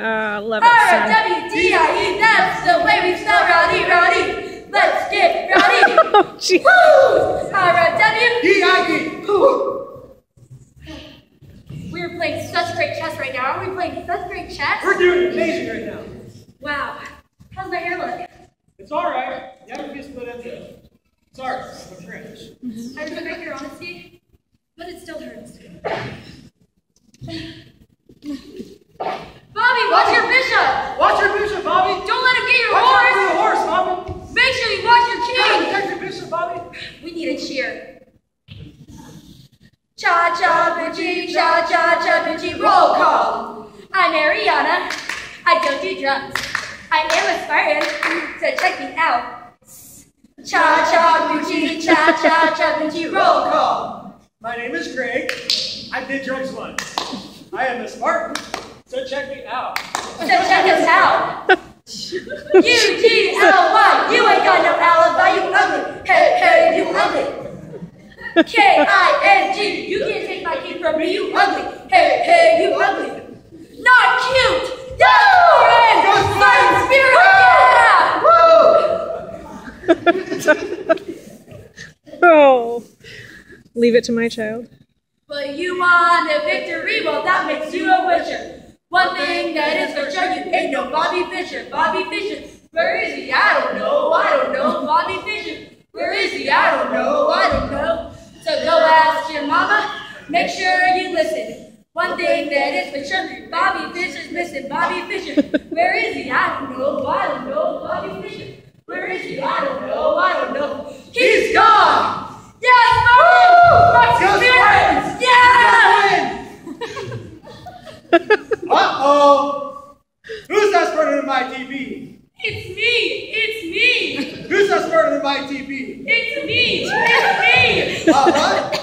Uh, love it, son. R-O-W-D-I-E, that's the way we spell rowdy, rowdy. Let's get rowdy. Oh, gee. Woo! R-O-W. D-I-E. We're playing such great chess right now. Aren't we playing such great chess? We're doing amazing right now. Wow. How's my hair look? It's all right. You haven't been split into. Sorry, I'm cringe. Mm-hmm. I respect your honesty, but it still hurts. Watch your bishop! Watch your bishop, Bobby. Don't let him get your Watch out for horse! horse, Bobby. Make sure you watch your king! protect your bishop, Bobby. We need a cheer. Cha cha boogie, cha cha cha boogie, roll call. I'm Ariana. I don't do drums. I am a Spartan, so check me out. Cha cha boogie, cha cha cha boogie, roll call. My name is Greg. I did drugs once. I am a Spartan, so check me out. So check us out. U-G-L-Y, you ain't got no alibi, you ugly. Hey, hey, you ugly. K-I-N-G, you can't take my key from me, you ugly. Hey, hey, you ugly. Not cute. Yeah! Go Fighting spirit, yeah! Oh. Leave it to my child. But you want a victory, well that makes you a witcher. One thing that is for sure, you ain't no Bobby Fischer. Bobby Fischer, where is he? I don't know, I don't know. Bobby Fischer, where is he? I don't know, I don't know. So go ask your mama, make sure you listen. One thing that is for sure, Bobby Fischer's missing. Bobby Fischer, where is he? I don't know, I don't know. Bobby Fischer, where is he? I don't know, I don't know. He's gone! Yes, Bobby! My Yes, Who's that than my TV? It's me! It's me! Who's that than my TV? It's me! It's me! Uh-huh.